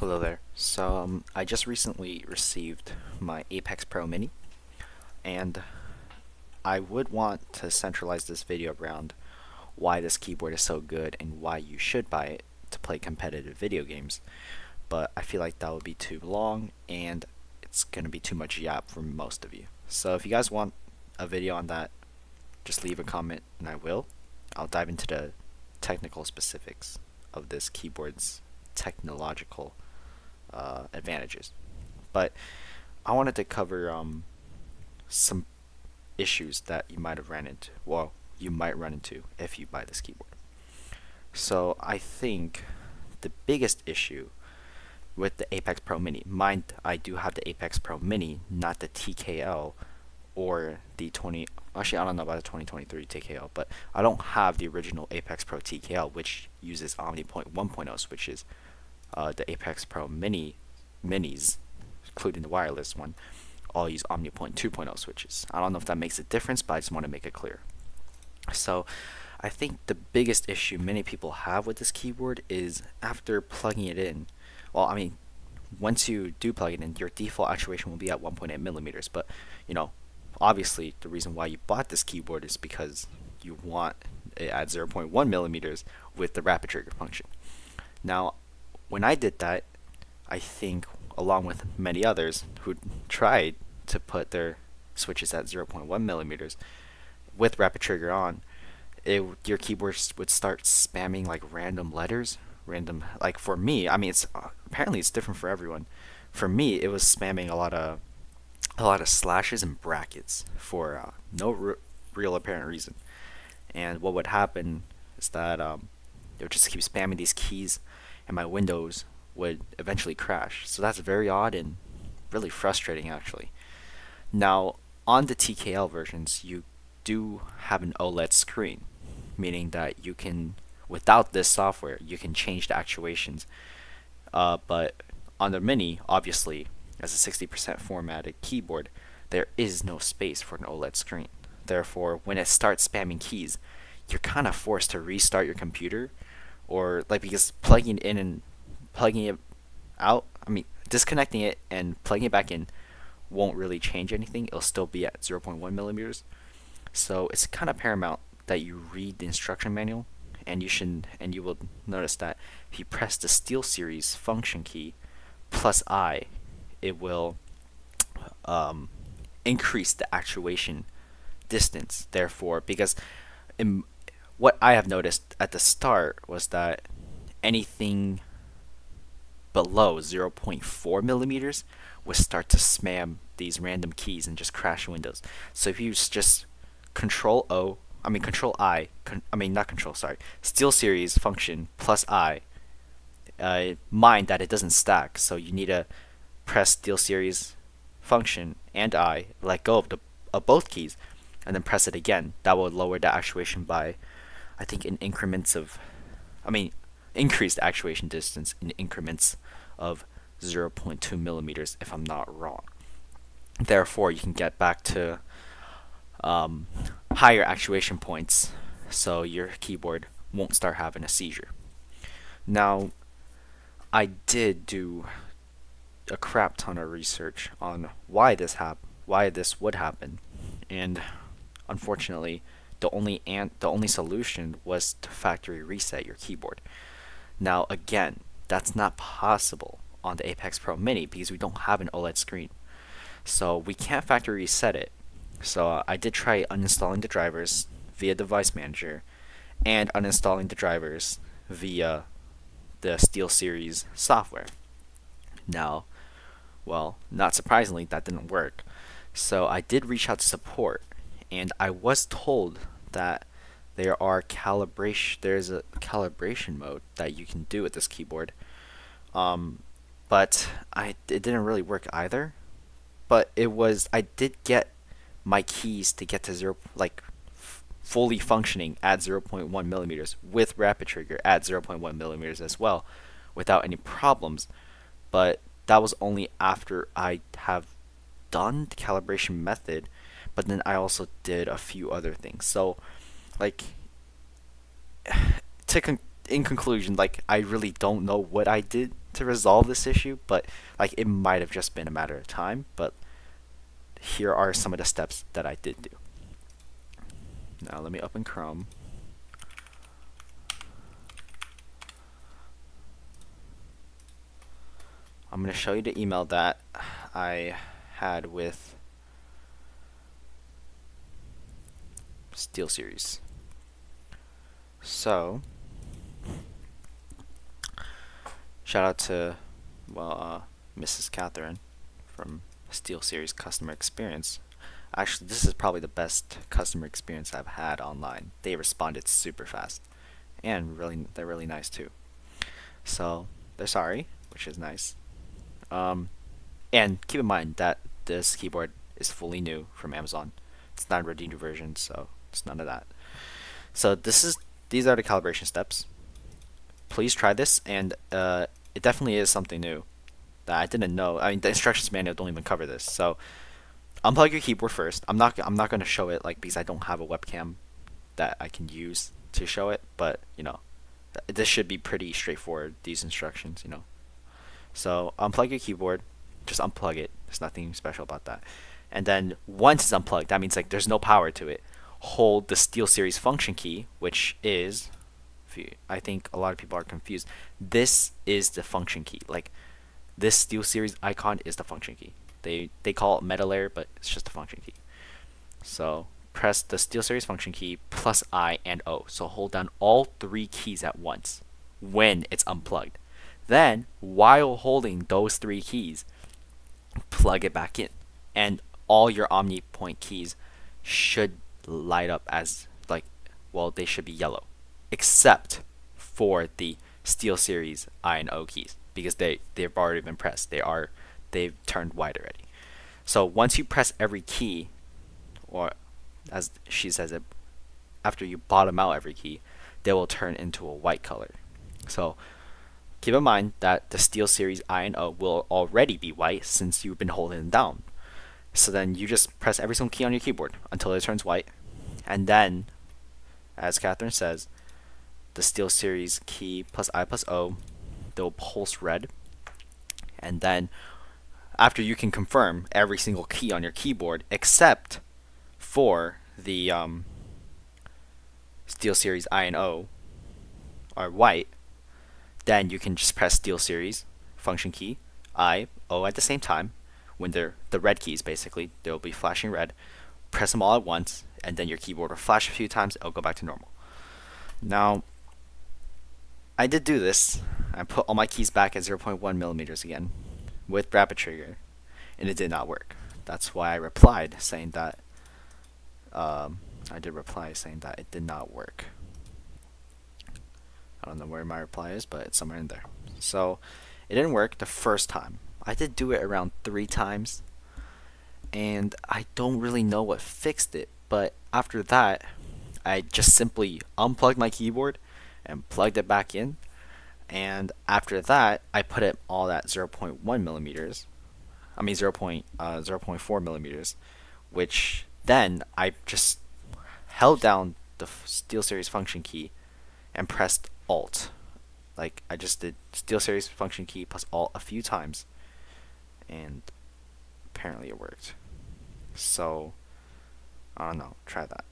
Hello there. So um, I just recently received my Apex Pro Mini, and I would want to centralize this video around why this keyboard is so good and why you should buy it to play competitive video games. But I feel like that would be too long, and it's going to be too much yap for most of you. So if you guys want a video on that, just leave a comment and I will. I'll dive into the technical specifics of this keyboard's technological uh, advantages. But I wanted to cover um, some issues that you might have ran into. Well, you might run into if you buy this keyboard. So I think the biggest issue with the Apex Pro Mini, mind I do have the Apex Pro Mini, not the TKL or the 20 actually I don't know about the 2023 TKL but I don't have the original Apex Pro TKL which uses OmniPoint 1.0 switches uh, the Apex Pro Mini minis including the wireless one all use OmniPoint 2.0 switches I don't know if that makes a difference but I just want to make it clear so I think the biggest issue many people have with this keyboard is after plugging it in well I mean once you do plug it in your default actuation will be at 1.8 millimeters but you know obviously the reason why you bought this keyboard is because you want it at 0.1 millimeters with the rapid trigger function. Now, when I did that, I think along with many others who tried to put their switches at 0.1 millimeters with rapid trigger on, it, your keyboard would start spamming like random letters, random like for me. I mean, it's apparently it's different for everyone. For me, it was spamming a lot of a lot of slashes and brackets for uh, no real apparent reason. And what would happen is that um, it would just keep spamming these keys, and my Windows would eventually crash. So that's very odd and really frustrating, actually. Now, on the TKL versions, you do have an OLED screen, meaning that you can, without this software, you can change the actuations. Uh, but on the Mini, obviously, as a 60% formatted keyboard, there is no space for an OLED screen. Therefore, when it starts spamming keys, you're kind of forced to restart your computer or like because plugging it in and plugging it out, I mean, disconnecting it and plugging it back in won't really change anything. It'll still be at 0.1 millimeters. So it's kind of paramount that you read the instruction manual and you should and you will notice that if you press the SteelSeries function key plus I it will um, increase the actuation distance. Therefore, because in, what I have noticed at the start was that anything below 0.4 millimeters would start to spam these random keys and just crash Windows. So if you just Control O, I mean Control I, con I mean not Control, sorry, steel series function plus I, uh, mind that it doesn't stack. So you need to press steel series function and I, let go of, the, of both keys, and then press it again. That will lower the actuation by, I think, in increments of, I mean, increase the actuation distance in increments of 0.2 millimeters, if I'm not wrong. Therefore, you can get back to um, higher actuation points, so your keyboard won't start having a seizure. Now, I did do a crap ton of research on why this hap why this would happen, and unfortunately, the only an the only solution was to factory reset your keyboard. Now again, that's not possible on the Apex Pro Mini because we don't have an OLED screen. So we can't factory reset it. So I did try uninstalling the drivers via Device Manager and uninstalling the drivers via the SteelSeries software. Now, well, not surprisingly, that didn't work. So I did reach out to support, and I was told that there are calibration. There's a calibration mode that you can do with this keyboard, um, but I it didn't really work either. But it was I did get my keys to get to zero like fully functioning at 0.1 millimeters with rapid trigger at 0.1 millimeters as well without any problems but that was only after I have done the calibration method, but then I also did a few other things. So, like, to con- in conclusion, like I really don't know what I did to resolve this issue, but like it might have just been a matter of time. But here are some of the steps that I did do. Now let me open Chrome. I'm going to show you the email that I had with SteelSeries. So, shout out to, well, uh, Mrs. Catherine from Steel Series Customer Experience. Actually, this is probably the best customer experience I've had online. They responded super fast, and really, they're really nice too. So, they're sorry, which is nice. Um, and keep in mind that this keyboard is fully new from Amazon. It's not a redeemed version, so it's none of that. So this is these are the calibration steps. Please try this, and uh, it definitely is something new that I didn't know. I mean, the instructions manual don't even cover this. So unplug your keyboard first. I'm not I'm not going to show it like because I don't have a webcam that I can use to show it, but you know, this should be pretty straightforward. These instructions, you know. So unplug your keyboard, just unplug it. There's nothing special about that. And then once it's unplugged, that means like there's no power to it. Hold the SteelSeries function key, which is, I think a lot of people are confused. This is the function key. Like this SteelSeries icon is the function key. They they call it meta layer, but it's just a function key. So press the SteelSeries function key plus I and O. So hold down all three keys at once when it's unplugged. Then, while holding those three keys, plug it back in. And all your OmniPoint keys should light up as like well they should be yellow except for the steel series I and O keys because they they've already been pressed. They are they've turned white already. So once you press every key or as she says it after you bottom out every key they will turn into a white color. So Keep in mind that the steel series I and O will already be white since you've been holding them down. So then you just press every single key on your keyboard until it turns white. And then, as Catherine says, the Steel Series key plus I plus O, they'll pulse red. And then, after you can confirm every single key on your keyboard except for the um, Steel Series I and O are white, then you can just press Steel Series function key I O at the same time when they're the red keys basically they'll be flashing red. Press them all at once and then your keyboard will flash a few times it'll go back to normal. Now I did do this. I put all my keys back at 0.1 millimeters again with rapid trigger and it did not work. That's why I replied saying that um, I did reply saying that it did not work. I don't know where my reply is, but it's somewhere in there. So it didn't work the first time. I did do it around three times, and I don't really know what fixed it. But after that, I just simply unplugged my keyboard and plugged it back in. And after that, I put it all at 0.1 millimeters. I mean 0. Uh, 0.4 millimeters, which then I just held down the SteelSeries function key and pressed Alt. Like I just did SteelSeries function key plus Alt a few times, and apparently it worked. So I don't know. Try that.